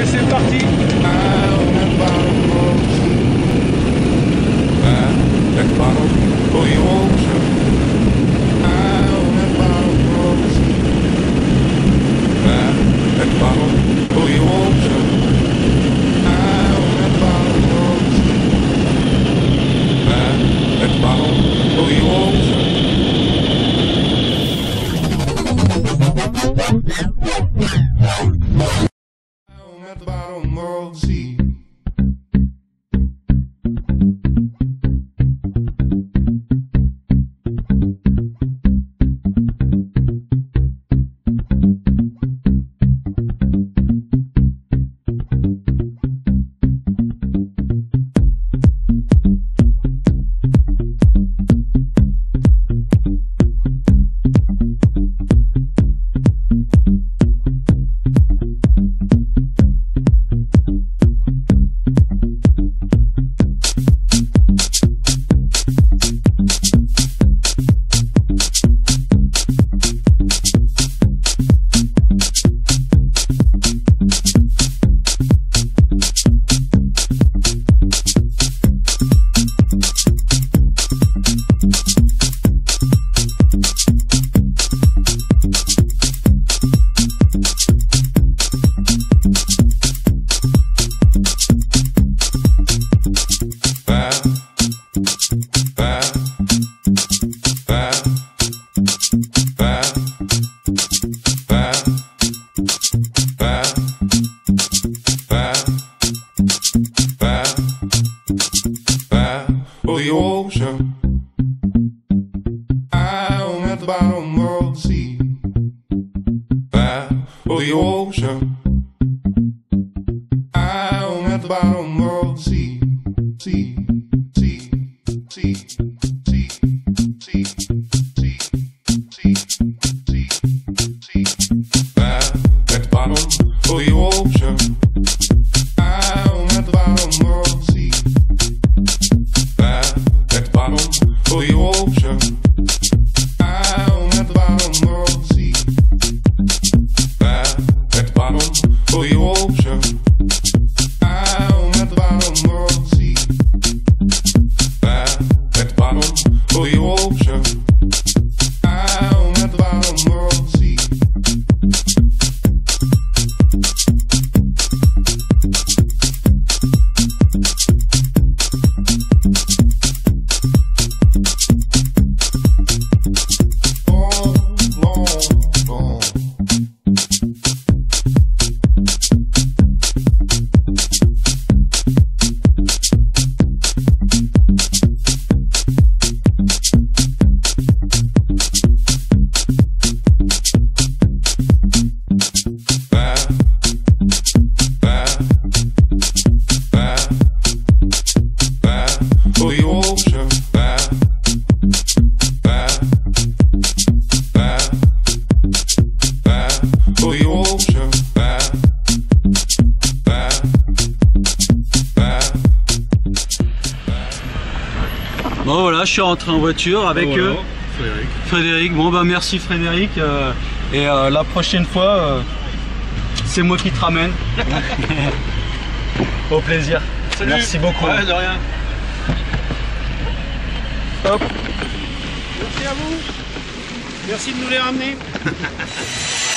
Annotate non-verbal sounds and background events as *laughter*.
Esse tá toque bottom of the sea. The bottom of the sea. Bad for the ocean. I'm at the bottom of the sea. Sea, sea, sea, sea, sea, sea, sea, sea, at the bottom of the ocean. I'm at the bottom of the sea. At the bottom of the ocean. Ocean. Bon voilà, je suis rentré en voiture avec Voilà, euh, Frédéric. Frédéric. Bon bah merci Frédéric. euh, et euh, la prochaine fois, c'est moi qui te ramène. *laughs* Au plaisir. Salut. Merci beaucoup. Ouais, de rien. Hop. Merci à vous. Merci de nous les ramener. *laughs*